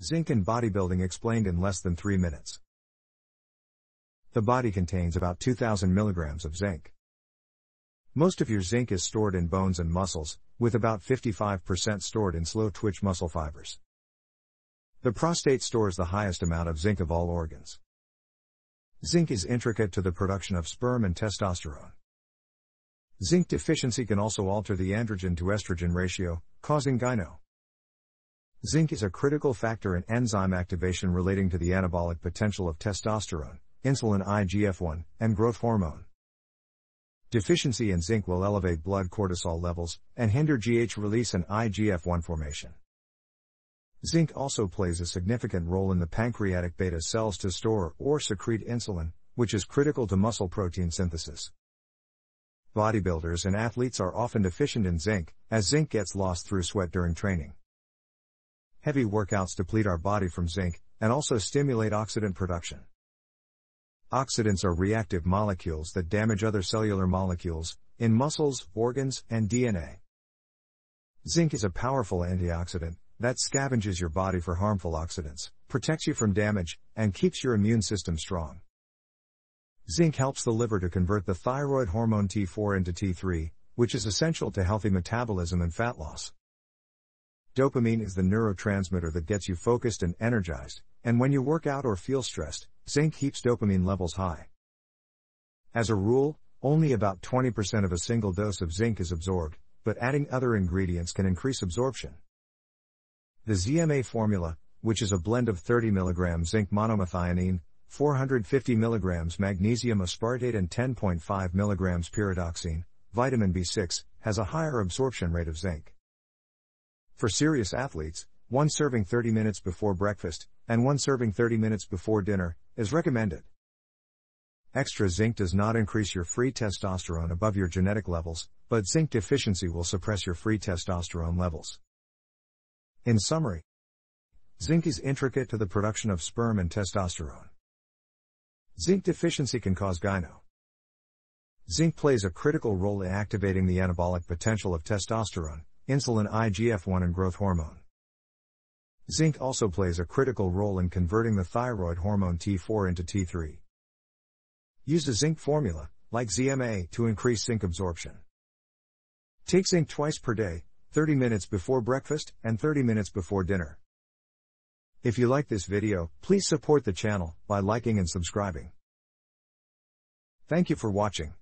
Zinc and bodybuilding explained in less than 3 minutes. The body contains about 2000 milligrams of zinc. Most of your zinc is stored in bones and muscles, with about 55% stored in slow twitch muscle fibers. The prostate stores the highest amount of zinc of all organs. Zinc is intricate to the production of sperm and testosterone. Zinc deficiency can also alter the androgen to estrogen ratio, causing gyno. Zinc is a critical factor in enzyme activation relating to the anabolic potential of testosterone, insulin IGF-1, and growth hormone. Deficiency in zinc will elevate blood cortisol levels and hinder GH release and IGF-1 formation. Zinc also plays a significant role in the pancreatic beta cells to store or secrete insulin, which is critical to muscle protein synthesis. Bodybuilders and athletes are often deficient in zinc, as zinc gets lost through sweat during training. Heavy workouts deplete our body from zinc, and also stimulate oxidant production. Oxidants are reactive molecules that damage other cellular molecules, in muscles, organs, and DNA. Zinc is a powerful antioxidant that scavenges your body for harmful oxidants, protects you from damage, and keeps your immune system strong. Zinc helps the liver to convert the thyroid hormone T4 into T3, which is essential to healthy metabolism and fat loss. Dopamine is the neurotransmitter that gets you focused and energized, and when you work out or feel stressed, zinc keeps dopamine levels high. As a rule, only about 20% of a single dose of zinc is absorbed, but adding other ingredients can increase absorption. The ZMA formula, which is a blend of 30 mg zinc monomethionine, 450 mg magnesium aspartate and 10.5 mg pyridoxine, vitamin B6, has a higher absorption rate of zinc. For serious athletes, one serving 30 minutes before breakfast, and one serving 30 minutes before dinner, is recommended. Extra zinc does not increase your free testosterone above your genetic levels, but zinc deficiency will suppress your free testosterone levels. In summary, zinc is intricate to the production of sperm and testosterone. Zinc deficiency can cause gyno. Zinc plays a critical role in activating the anabolic potential of testosterone, insulin IGF-1 and growth hormone. Zinc also plays a critical role in converting the thyroid hormone T4 into T3. Use a zinc formula, like ZMA, to increase zinc absorption. Take zinc twice per day, 30 minutes before breakfast and 30 minutes before dinner. If you like this video, please support the channel by liking and subscribing. Thank you for watching.